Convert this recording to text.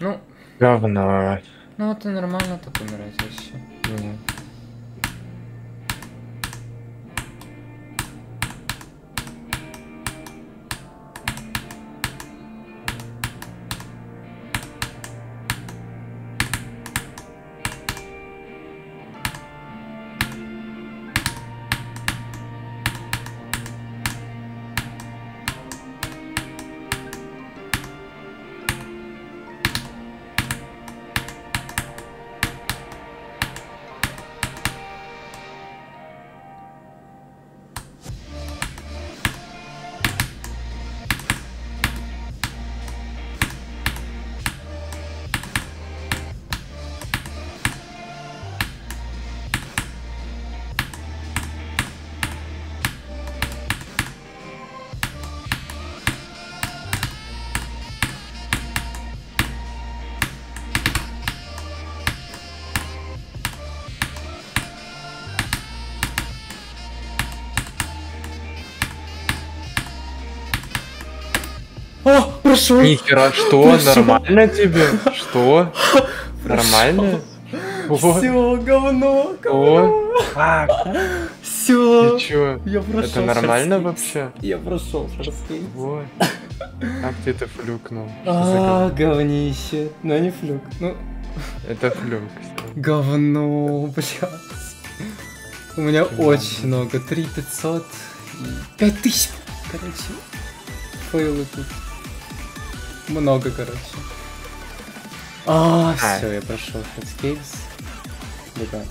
Ну, Говно. ну это нормально так умирать вообще. Нет. О, прошел! Нихера, что? Шо? Нормально тебе? Что? Нормально? О, Все, говно, о, говно. как? Все. Ты чё? Я прошел. Это нормально вообще? Я прошел Шерстейкс. Ой. Как ты это флюкнул? А, гов- говнище. Ну не флюк. Ну, Это флюк. говно, блядь. У меня очень много. 3500 и 5000. Короче, фейлы тут. Много, короче. А, А. все, я прошел Шерстейкс. Да.